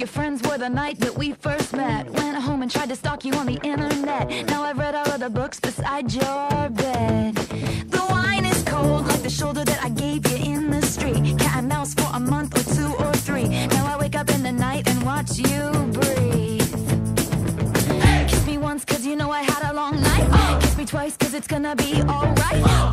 your friends were the night that we first met. Went home and tried to stalk you on the internet. Now I've read all of the books beside your bed. The wine is cold, like the shoulder that I gave you in the street. Cat and mouse for a month or two or three. Now I wake up in the night and watch you breathe. Kiss me once, cause you know I had a long night. Kiss me twice, cause it's gonna be alright.